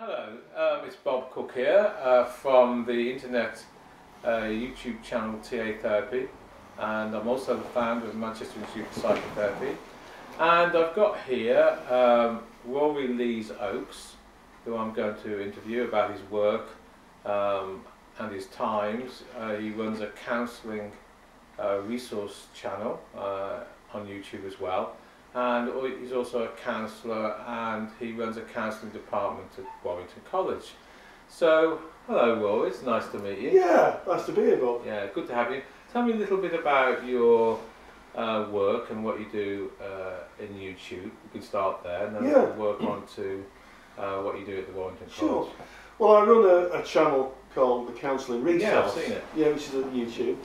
Hello, um, it's Bob Cooke here uh, from the internet uh, YouTube channel TA Therapy, and I'm also the founder of Manchester Institute for Psychotherapy. And I've got here um, Rory Lees-Oakes, who I'm going to interview about his work um, and his times. Uh, he runs a counselling uh, resource channel uh, on YouTube as well and he's also a counsellor and he runs a counselling department at Warrington College. So, hello Will, it's nice to meet you. Yeah, nice to be here, Bob. Yeah, good to have you. Tell me a little bit about your uh, work and what you do uh, in YouTube. We can start there and then Yeah. we'll work on to uh, what you do at the Warrington Sure. College. Well, I run a, a channel called the Counselling Resource. Yeah, I've seen it. Yeah, which is on YouTube,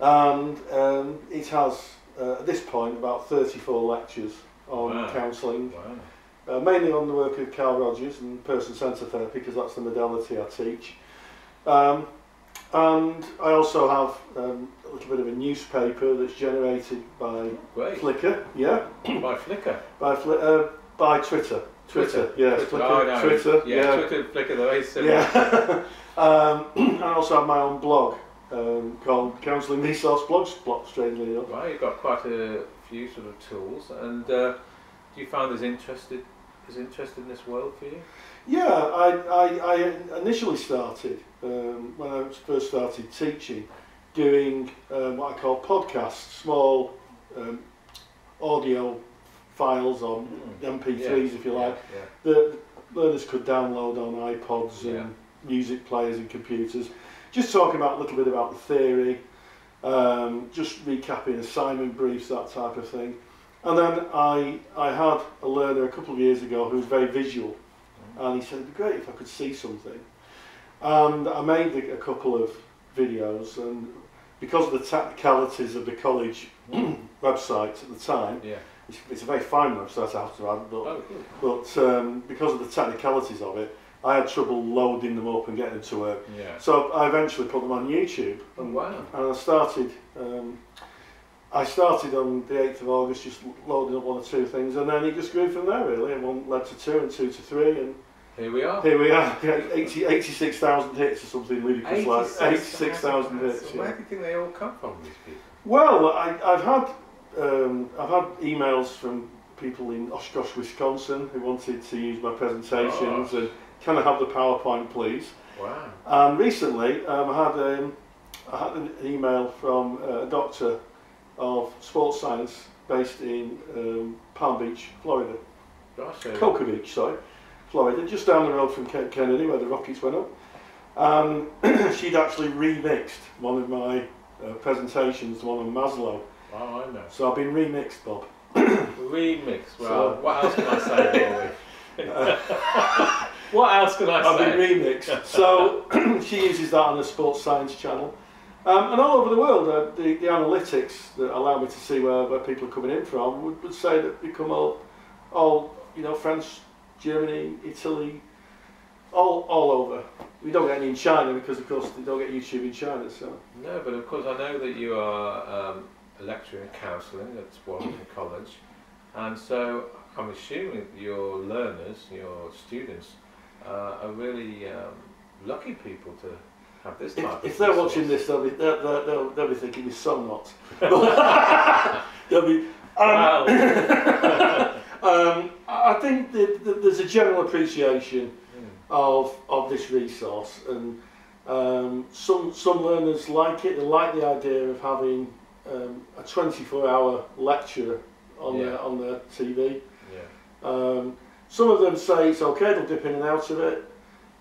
Mm. and um, it has uh, at this point about 34 lectures on Wow. counselling, Wow. uh, mainly on the work of Carl Rogers and person-centred therapy because that's the modality I teach. Um, and I also have um, a little bit of a newspaper that's generated by Great. Flickr, yeah, By Flickr. by Fli- uh, by Twitter. Twitter, yes, Twitter. Flickr, Oh, no. Twitter, Yeah, Twitter, Flickr, they're very similar. Yeah. um, and I also have my own blog um, called Counselling Resource Blogs, blog, strangely enough. Well, you've got quite a few sort of tools, and uh, do you find there's interested is interested in this world for you? Yeah, I, I, I initially started, um, when I first started teaching, doing um, what I call podcasts, small um, audio files on Mm. MP3s, Yeah, if you like, Yeah. that learners could download on iPods and music players and computers. Just talking about a little bit about the theory, um, just recapping assignment briefs, that type of thing. And then I, I had a learner a couple of years ago who was very visual, and he said it'd be great if I could see something. And I made a, a couple of videos, and because of the technicalities of the college website at the time, Yeah. it's, it's a very fine website, I have to add, but Oh, good. but um, because of the technicalities of it, I had trouble loading them up and getting them to work. Yeah. So I eventually put them on YouTube, Oh, and, wow. and I started. Um, I started on the 8th of August, just loading up one or two things, and then it just grew from there really. And one led to two, and two to three, and Here we are. here we are, 80 86,000 hits or something ludicrous like 86,000 hits. Yeah. Where do you think they all come from, these people? Well, I, I've had um, I've had emails from people in Oshkosh, Wisconsin, who wanted to use my presentations Gosh. and can I have the PowerPoint, please? Wow. And recently, um, I had um, I had an email from uh, a doctor of sports science based in um, Palm Beach, Florida, Cocoa Beach, sorry, Florida, just down the road from Cape Kennedy, where the Rockies went up. And she'd actually remixed one of my uh, presentations, the one on Maslow. Oh, I know. So I've been remixed, Bob. Remix. Well, So- what else can I say, Rory? what else can I say? I've say? been remixed. So she uses that on the sports science channel. Um, and all over the world, uh, the, the analytics that allow me to see where, where people are coming in from would, would say that we come all, all, you know, France, Germany, Italy, all, all over. We don't get any in China because, of course, they don't get YouTube in China. So No, but of course I know that you are um, a lecturer in counselling at Warrington College, and so I'm assuming your learners, your students, uh, are really um, lucky people to have this type if, of if they're resource. watching this, they'll be, they'll, they'll, they'll, they'll be thinking this so not. they'll be. Um, Wow. Um, I think that, that there's a general appreciation Hmm. of of this resource, and um, some some learners like it. They like the idea of having um, a 24-hour lecture on Yeah. their on their TV. yeah. Um, some of them say it's okay; they'll dip in and out of it.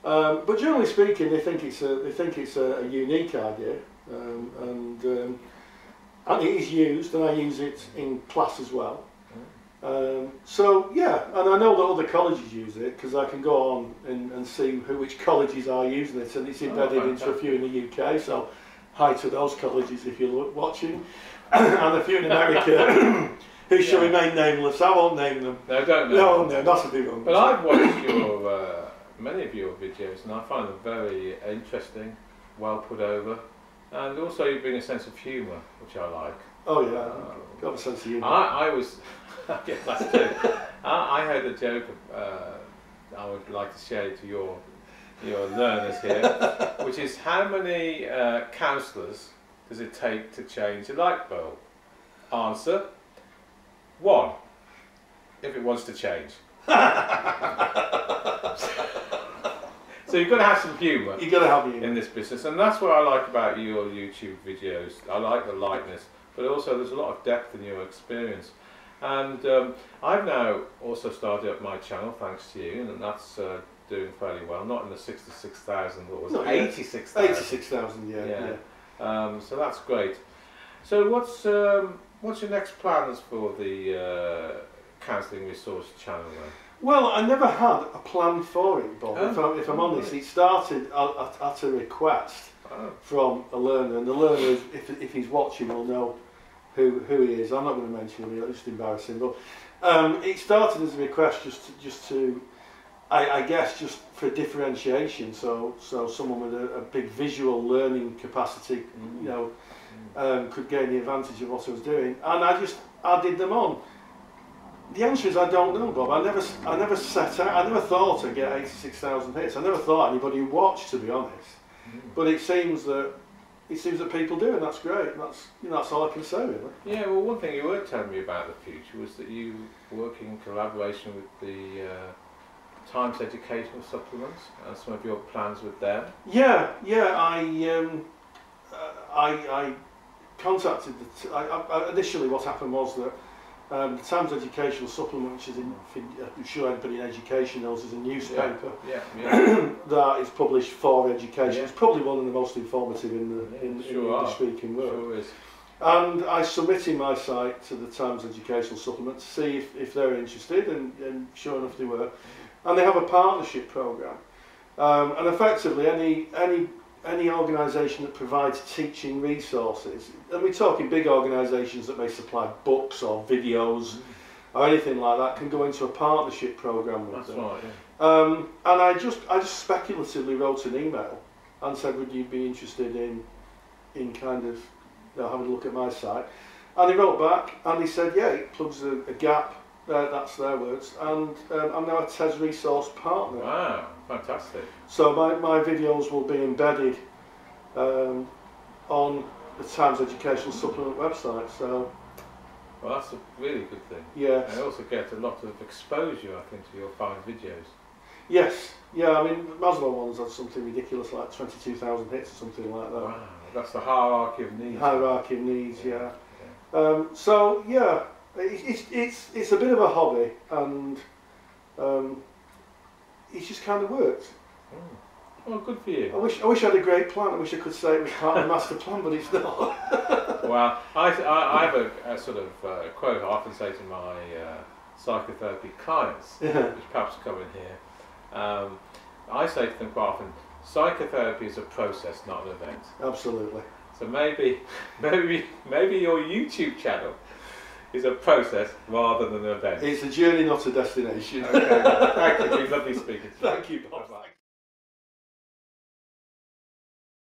Um, but generally speaking, they think it's a they think it's a, a unique idea, um, and um, and it is used, and I use it in class as well. Um, so yeah, and I know that other colleges use it because I can go on and, and see who which colleges are using it, and it's Oh, embedded into a few in the UK. So hi to those colleges if you're watching, and a few in America who shall remain nameless. I won't name them. No, don't know. No, no, that's a big one. But I've watched your uh, many of your videos, and I find them very interesting, well put over, and also you bring a sense of humour, which I like. Oh yeah, Uh, got a sense of humour. I, I was, yes, that's true. I, I heard a joke uh, I would like to share to your your learners here, which is how many uh, counsellors does it take to change a light bulb? Answer: one, if it wants to change. so you've got to have some humour You've got to have humour in this business, and that's what I like about your YouTube videos. I like the lightness, but also there's a lot of depth in your experience. And um, I've now also started up my channel thanks to you, and that's uh, doing fairly well. Not in the sixty-six thousand, but was Not thousand. Eighty-six thousand. Yeah. Yeah. yeah. Um, so that's great. So what's um, what's your next plans for the uh, counselling resource channel then? Well, I never had a plan for it, Bob. Oh. If, I, if I'm Oh, honest, right. it started at, at, a request Oh, from a learner, and the learner, if, if he's watching, will know who who he is. I'm not going to mention him; it's just embarrassing. But um, it started as a request, just to, just to, I, I guess, just for differentiation. So so someone with a, a big visual learning capacity, you know, um, could gain the advantage of what I was doing, and I just added them on. The answer is I don't know, Bob. I never, I never set out. I never thought I'd get eighty-six thousand hits. I never thought anybody would watch, to be honest. But it seems that it seems that people do, and that's great. That's you know, that's all I can say, really. Yeah, well, one thing you were telling me about the future was that you work in collaboration with the uh, Times Educational Supplements and some of your plans with them. Yeah, yeah. I um, uh, I, I contacted the. T- I, I, initially, what happened was that um, the Times Educational Supplement, which is in, I'm sure anybody in education knows, is a newspaper. Yeah, yeah. that is published for education. Yeah. It's probably one of the most informative in the Yeah, in, in the speaking world. sure. And I submitted my site to the Times Educational Supplement to see if, if they're interested, and, and sure enough they were. And they have a partnership program, um, and effectively any any any organisation that provides teaching resources, and we're talking big organisations that may supply books or videos or anything like that, can go into a partnership program with That's them. right. Yeah. Um, and I just I just speculatively wrote an email and said, would you be interested in in kind of you know, having a look at my site? And he wrote back and he said, yeah, it plugs a, a gap. Uh, that's their words. And um, I'm now a TES resource partner. Wow, fantastic. So my, my videos will be embedded um, on the Times Education Supplement website. So Well, that's a really good thing. yeah, And also get a lot of exposure, I think, to your fine videos. yes, yeah. I mean Maslow ones had something ridiculous like 22,000 hits or something like that. Wow, that's the hierarchy of needs. hierarchy of needs, yeah. Yeah. Um, so yeah, it's it's it's a bit of a hobby, and um, it just kind of worked. Mm. Well, good for you. I wish I wish I had a great plan. I wish I could say it was part of the master plan, but it's not. well, I, I, I have a, a sort of uh, quote I often say to my uh, psychotherapy clients, yeah, which perhaps come in here. Um, I say to them quite often, psychotherapy is a process, not an event. absolutely. So maybe, maybe, maybe your YouTube channel is a process rather than an event. It's a journey, not a destination. Okay, thank you. Lovely speaking to you. Thank you, Bob. Bye-bye.